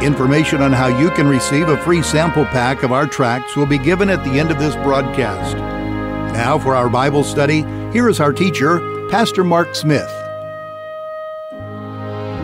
Information on how you can receive a free sample pack of our tracts will be given at the end of this broadcast. Now, for our Bible study, here is our teacher, Pastor Mark Smith.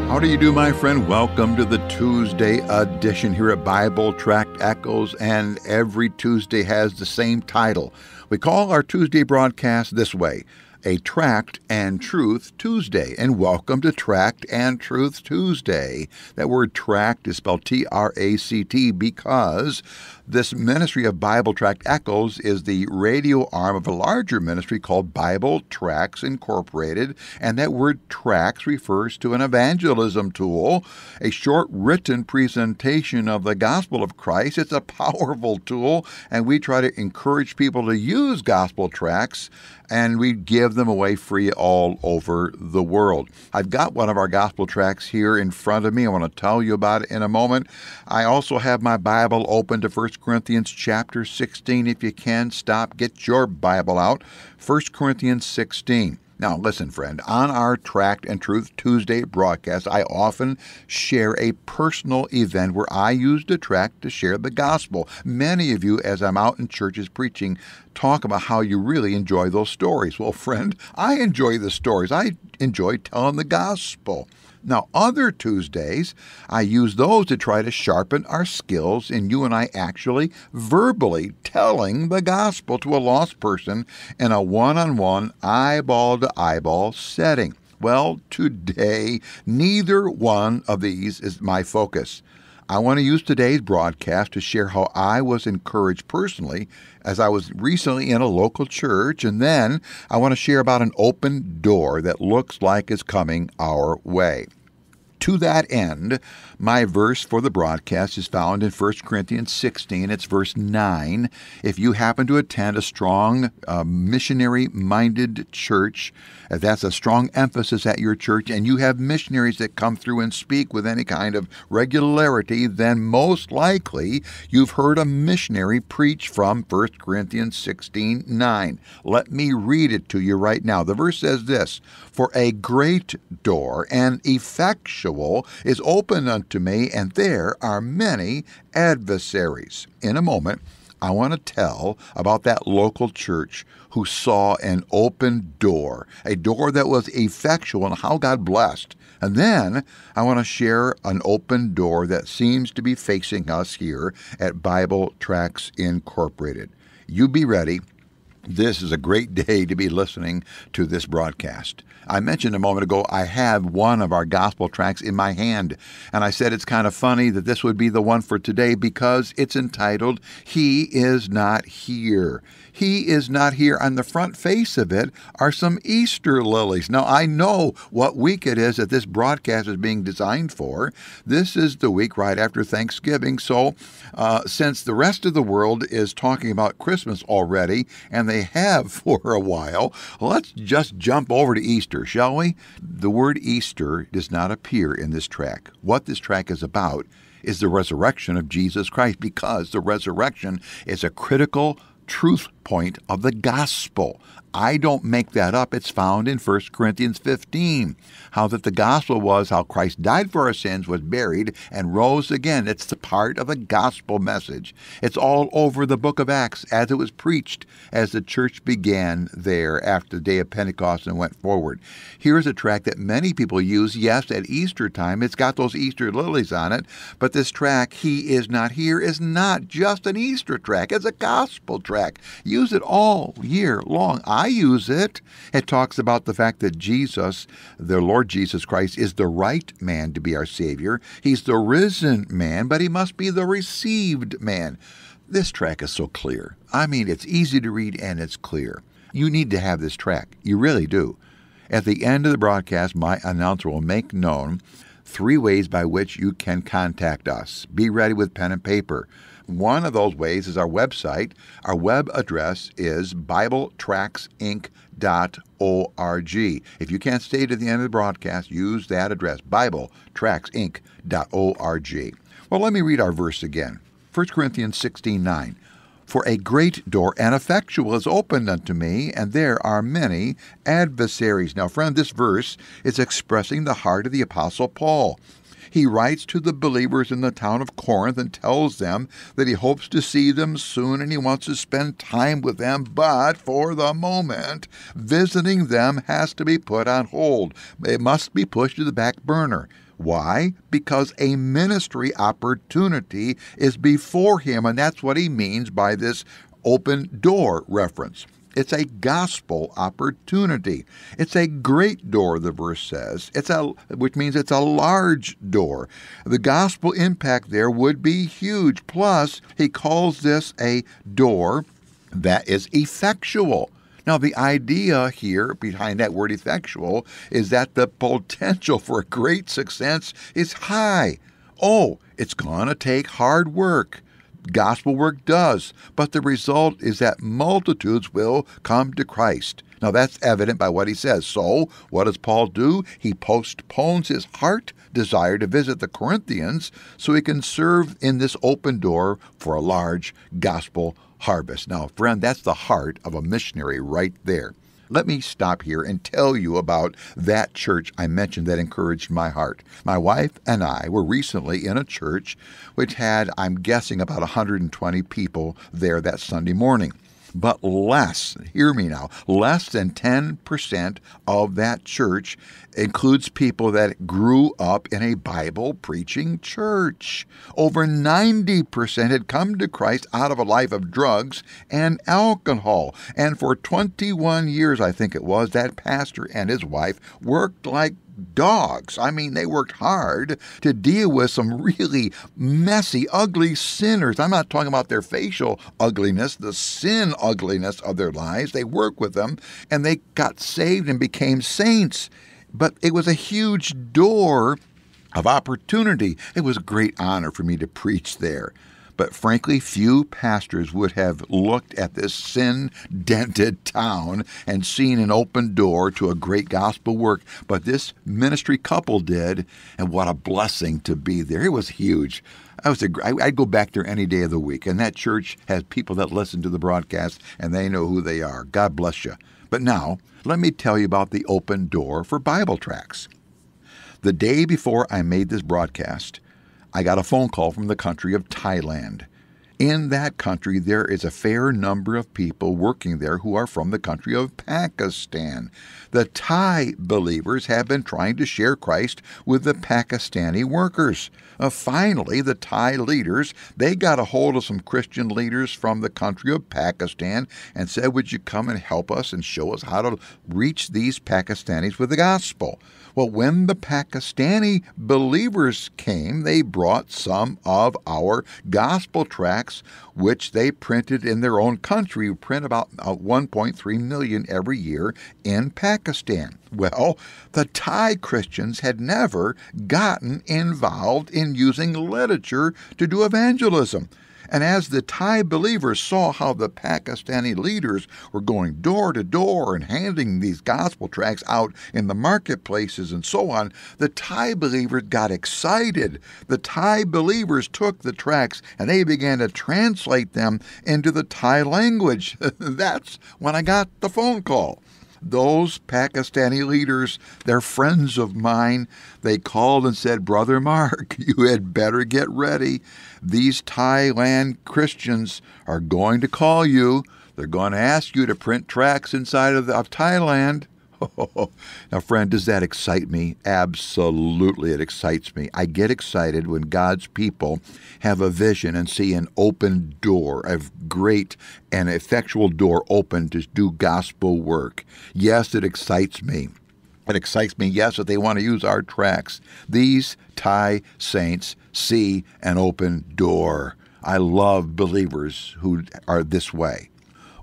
How do you do, my friend? Welcome to the Tuesday edition here at Bible Tract Echoes, and every Tuesday has the same title. We call our Tuesday broadcast this way a Tract and Truth Tuesday. And welcome to Tract and Truth Tuesday. That word tract is spelled T R A C T because this ministry of Bible Tract Echoes is the radio arm of a larger ministry called Bible Tracts Incorporated, and that word tracts refers to an evangelism tool, a short written presentation of the gospel of Christ. It's a powerful tool, and we try to encourage people to use gospel tracts and we give them away free all over the world. I've got one of our gospel tracts here in front of me. I want to tell you about it in a moment. I also have my Bible open to 1 Corinthians chapter 16. If you can, stop, get your Bible out. 1 Corinthians 16. Now, listen, friend, on our Tract and Truth Tuesday broadcast, I often share a personal event where I used a tract to share the gospel. Many of you, as I'm out in churches preaching, talk about how you really enjoy those stories. Well, friend, I enjoy the stories. I enjoy telling the gospel. Now, other Tuesdays, I use those to try to sharpen our skills in you and I actually verbally telling the gospel to a lost person in a one on one, eyeball to eyeball setting. Well, today, neither one of these is my focus. I want to use today's broadcast to share how I was encouraged personally as I was recently in a local church, and then I want to share about an open door that looks like it's coming our way. To that end, my verse for the broadcast is found in 1 Corinthians 16. It's verse 9. If you happen to attend a strong uh, missionary minded church, if that's a strong emphasis at your church, and you have missionaries that come through and speak with any kind of regularity, then most likely you've heard a missionary preach from 1 Corinthians 16 9. Let me read it to you right now. The verse says this For a great door and effectual is open unto me, and there are many adversaries. In a moment, I want to tell about that local church who saw an open door, a door that was effectual, and how God blessed. And then I want to share an open door that seems to be facing us here at Bible Tracts Incorporated. You be ready. This is a great day to be listening to this broadcast. I mentioned a moment ago, I have one of our gospel tracts in my hand, and I said it's kind of funny that this would be the one for today because it's entitled, He Is Not Here. He is not here. On the front face of it are some Easter lilies. Now, I know what week it is that this broadcast is being designed for. This is the week right after Thanksgiving. So, uh, since the rest of the world is talking about Christmas already, and they have for a while, let's just jump over to Easter, shall we? The word Easter does not appear in this tract. What this tract is about is the resurrection of Jesus Christ because the resurrection is a critical truth point of the gospel. I don't make that up. It's found in 1 Corinthians 15. How that the gospel was how Christ died for our sins, was buried, and rose again. It's the part of the gospel message. It's all over the book of Acts as it was preached as the church began there after the day of Pentecost and went forward. Here's a tract that many people use, yes, at Easter time. It's got those Easter lilies on it, but this tract, He Is Not Here, is not just an Easter tract. It's a gospel tract. Use it all year long. Use it. It talks about the fact that Jesus, the Lord Jesus Christ, is the right man to be our Savior. He's the risen man, but he must be the received man. This tract is so clear. I mean, it's easy to read and it's clear. You need to have this tract. You really do. At the end of the broadcast, my announcer will make known three ways by which you can contact us. Be ready with pen and paper. One of those ways is our website. Our web address is BibleTractsInc.org. If you can't stay to the end of the broadcast, use that address, BibleTractsInc.org. Well, let me read our verse again. 1 Corinthians 16 9. For a great door and effectual is opened unto me, and there are many adversaries. Now, friend, this verse is expressing the heart of the Apostle Paul. He writes to the believers in the town of Corinth and tells them that he hopes to see them soon and he wants to spend time with them, but for the moment, visiting them has to be put on hold. It must be pushed to the back burner. Why? Because a ministry opportunity is before him, and that's what he means by this open door reference. It's a gospel opportunity. It's a great door, the verse says. It's a which means it's a large door. The gospel impact there would be huge. Plus, he calls this a door that is effectual. Now, the idea here behind that word effectual is that the potential for great success is high. Oh, it's going to take hard work. Gospel work does, but the result is that multitudes will come to Christ. Now, that's evident by what he says. So, what does Paul do? He postpones his heart desire to visit the Corinthians so he can serve in this open door for a large gospel harvest. Now, friend, that's the heart of a missionary right there. Let me stop here and tell you about that church I mentioned that encouraged my heart. My wife and I were recently in a church which had, I'm guessing, about 120 people there that Sunday morning but less, hear me now, less than 10% of that church includes people that grew up in a Bible preaching church. Over 90% had come to Christ out of a life of drugs and alcohol. And for 21 years, I think it was, that pastor and his wife worked like dogs. I mean, they worked hard to deal with some really messy, ugly sinners. I'm not talking about their facial ugliness, the sin ugliness of their lives. They worked with them and they got saved and became saints. But it was a huge door of opportunity. It was a great honor for me to preach there. But frankly, few pastors would have looked at this sin dented town and seen an open door to a great gospel work. But this ministry couple did, and what a blessing to be there. It was huge. I was a, I'd go back there any day of the week, and that church has people that listen to the broadcast and they know who they are. God bless you. But now, let me tell you about the open door for Bible tracts. The day before I made this broadcast, I got a phone call from the country of Thailand. In that country, there is a fair number of people working there who are from the country of Pakistan. The Thai believers have been trying to share Christ with the Pakistani workers. Uh, finally, the Thai leaders, they got a hold of some Christian leaders from the country of Pakistan and said, "Would you come and help us and show us how to reach these Pakistanis with the gospel?" Well, when the Pakistani believers came, they brought some of our gospel tracts, which they printed in their own country. Print about uh, 1.3 million every year in Pakistan. Well, the Thai Christians had never gotten involved in using literature to do evangelism. And as the Thai believers saw how the Pakistani leaders were going door to door and handing these gospel tracts out in the marketplaces and so on, the Thai believers got excited. The Thai believers took the tracts and they began to translate them into the Thai language. That's when I got the phone call those Pakistani leaders, they're friends of mine, they called and said, Brother Mark, you had better get ready. These Thailand Christians are going to call you. They're going to ask you to print tracts inside of, the, of Thailand. now, friend, does that excite me? Absolutely, it excites me. I get excited when God's people have a vision and see an open door, a great and effectual door open to do gospel work. Yes, it excites me. It excites me, yes, that they want to use our tracts. These Thai saints see an open door. I love believers who are this way.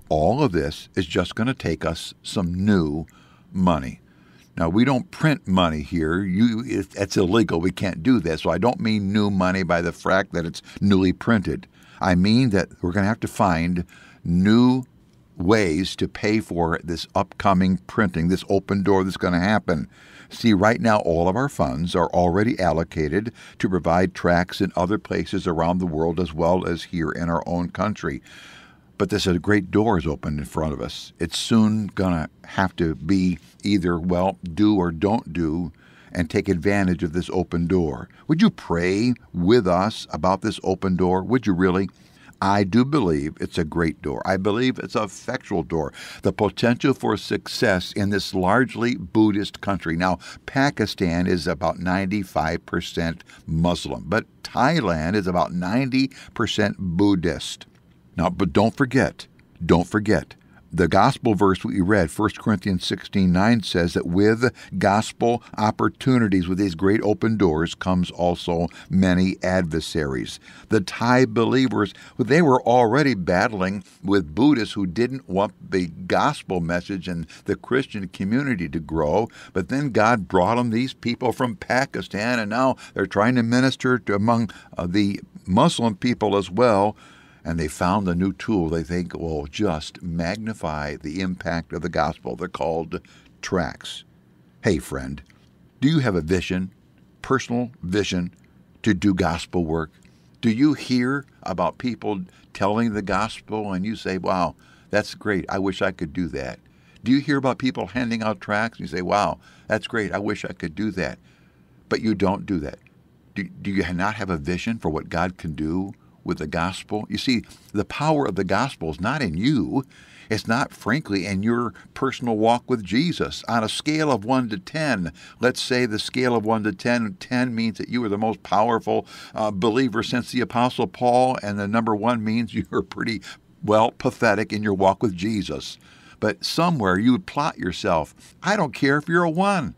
All of this is just going to take us some new money. Now, we don't print money here. You, it's illegal. We can't do this. So I don't mean new money by the fact that it's newly printed. I mean that we're going to have to find new ways to pay for this upcoming printing, this open door that's going to happen. See, right now, all of our funds are already allocated to provide tracts in other places around the world as well as here in our own country. But there's a great door is open in front of us. It's soon to have to be either, well, do or don't do and take advantage of this open door. Would you pray with us about this open door? Would you really? I do believe it's a great door. I believe it's a effectual door. The potential for success in this largely Buddhist country. Now, Pakistan is about 95% Muslim, but Thailand is about 90% Buddhist. Now, but don't forget, don't forget, the gospel verse we read, 1 Corinthians 16 9, says that with gospel opportunities, with these great open doors, comes also many adversaries. The Thai believers, they were already battling with Buddhists who didn't want the gospel message and the Christian community to grow, but then God brought them these people from Pakistan, and now they're trying to minister to among uh, the Muslim people as well and they found a new tool they think will just magnify the impact of the gospel. They're called tracts. Hey, friend, do you have a vision, personal vision, to do gospel work? Do you hear about people telling the gospel and you say, wow, that's great. I wish I could do that? Do you hear about people handing out tracts and you say, wow, that's great. I wish I could do that? But you don't do that. Do, do you not have a vision for what God can do with the gospel. You see, the power of the gospel is not in you. It's not, frankly, in your personal walk with Jesus. On a scale of 1 to 10, let's say the scale of 1 to 10, 10 means that you are the most powerful uh, believer since the Apostle Paul, and the number 1 means you're pretty, well, pathetic in your walk with Jesus. But somewhere you would plot yourself. I don't care if you're a 1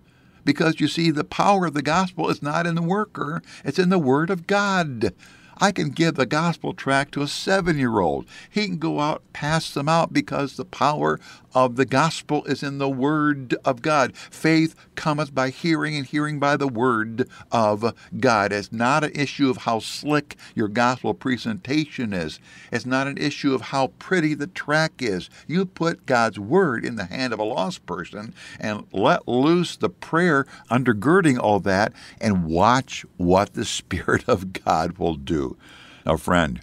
because you see, the power of the gospel is not in the worker, it's in the Word of God. I can give the gospel tract to a seven year old. He can go out, pass them out because the power of the gospel is in the word of God. Faith cometh by hearing, and hearing by the word of God. It's not an issue of how slick your gospel presentation is, it's not an issue of how pretty the tract is. You put God's word in the hand of a lost person and let loose the prayer undergirding all that and watch what the Spirit of God will do. Now, friend,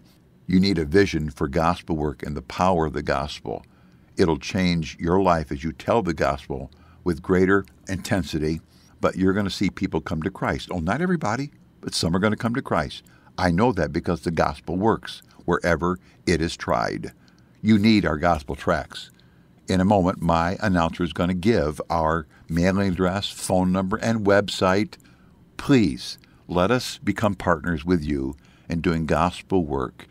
you need a vision for gospel work and the power of the gospel. It'll change your life as you tell the gospel with greater intensity, but you're going to see people come to Christ. Oh, not everybody, but some are going to come to Christ. I know that because the gospel works wherever it is tried. You need our gospel tracts. In a moment, my announcer is going to give our mailing address, phone number, and website. Please let us become partners with you in doing gospel work.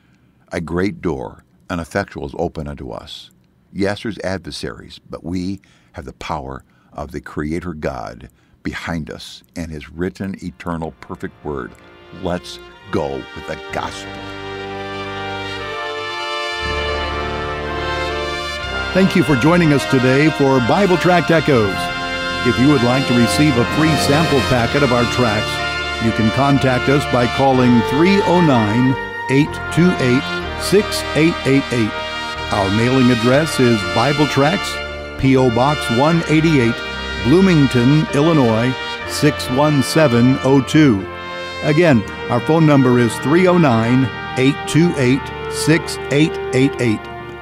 A great door, an effectual, is open unto us. Yes, there's adversaries, but we have the power of the Creator God behind us and His written, eternal, perfect Word. Let's go with the gospel. Thank you for joining us today for Bible Tract Echoes. If you would like to receive a free sample packet of our tracts, you can contact us by calling 309 828 6888 our mailing address is Bible Tracts, P.O. Box 188, Bloomington, Illinois 61702. Again, our phone number is 309 828 6888,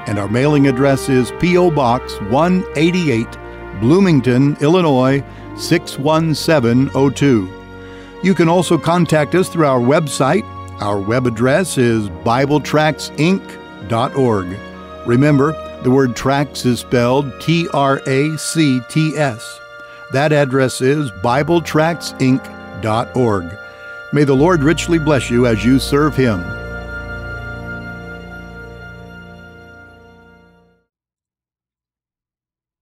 and our mailing address is P.O. Box 188, Bloomington, Illinois 61702. You can also contact us through our website. Our web address is BibleTractsInc.org. Remember, the word tracts is spelled T R A C T S. That address is BibleTractsInc.org. May the Lord richly bless you as you serve Him.